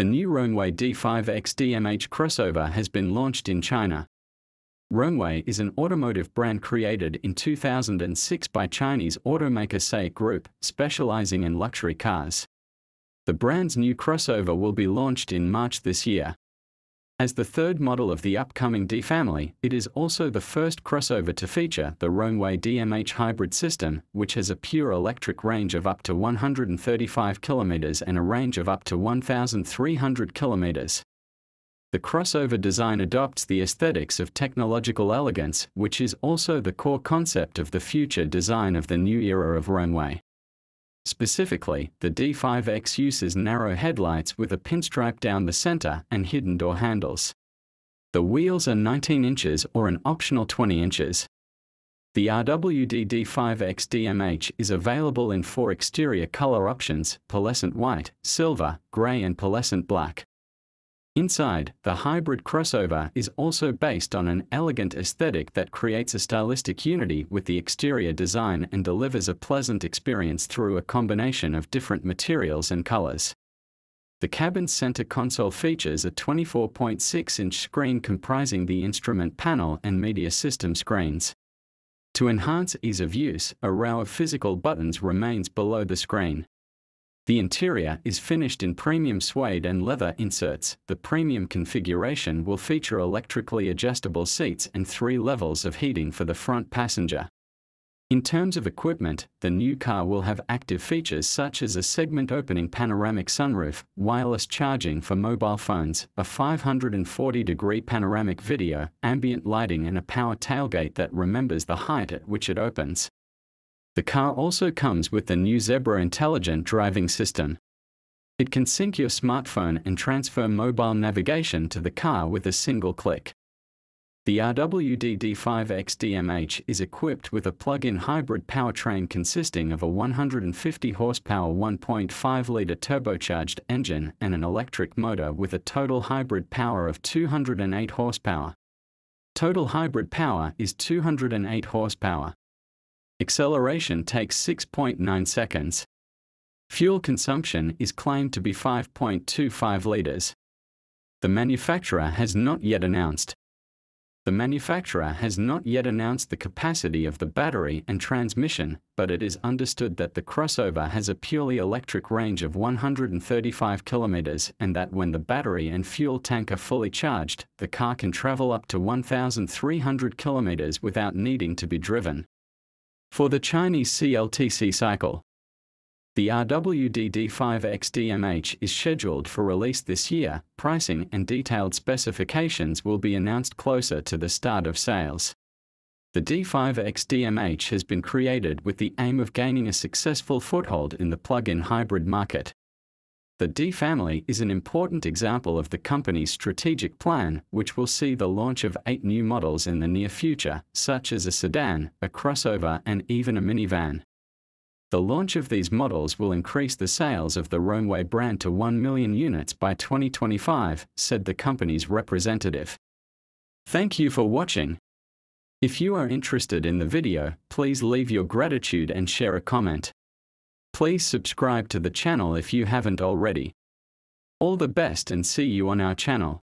The new Rongwei D5X DMH crossover has been launched in China. Rongwei is an automotive brand created in 2006 by Chinese automaker SAIC Group, specializing in luxury cars. The brand's new crossover will be launched in March this year. As the third model of the upcoming D family, it is also the first crossover to feature the Rongwei DMH hybrid system, which has a pure electric range of up to 135 km and a range of up to 1,300 km. The crossover design adopts the aesthetics of technological elegance, which is also the core concept of the future design of the new era of Rongwei. Specifically, the D5X uses narrow headlights with a pinstripe down the center and hidden door handles. The wheels are 19 inches or an optional 20 inches. The RWD D5X DMH is available in four exterior color options, pearlescent white, silver, gray and pearlescent black. Inside, the hybrid crossover is also based on an elegant aesthetic that creates a stylistic unity with the exterior design and delivers a pleasant experience through a combination of different materials and colors. The cabin's center console features a 24.6-inch screen comprising the instrument panel and media system screens. To enhance ease of use, a row of physical buttons remains below the screen. The interior is finished in premium suede and leather inserts. The premium configuration will feature electrically adjustable seats and three levels of heating for the front passenger. In terms of equipment, the new car will have active features such as a segment opening panoramic sunroof, wireless charging for mobile phones, a 540 degree panoramic video, ambient lighting, and a power tailgate that remembers the height at which it opens. The car also comes with the new Zebra intelligent driving system. It can sync your smartphone and transfer mobile navigation to the car with a single click. The RWD D5X DMH is equipped with a plug-in hybrid powertrain consisting of a 150 horsepower 1.5-liter turbocharged engine and an electric motor with a total hybrid power of 208 horsepower. Total hybrid power is 208 horsepower. Acceleration takes 6.9 seconds. Fuel consumption is claimed to be 5.25 liters. The manufacturer has not yet announced. The manufacturer has not yet announced the capacity of the battery and transmission, but it is understood that the crossover has a purely electric range of 135 kilometers and that when the battery and fuel tank are fully charged, the car can travel up to 1,300 kilometers without needing to be driven. For the Chinese CLTC cycle, the RWD D5X DMH is scheduled for release this year. Pricing and detailed specifications will be announced closer to the start of sales. The D5X DMH has been created with the aim of gaining a successful foothold in the plug-in hybrid market. The D family is an important example of the company's strategic plan, which will see the launch of eight new models in the near future, such as a sedan, a crossover, and even a minivan. The launch of these models will increase the sales of the Rongwei brand to 1 million units by 2025, said the company's representative. Thank you for watching. If you are interested in the video, please leave your gratitude and share a comment. Please subscribe to the channel if you haven't already. All the best and see you on our channel.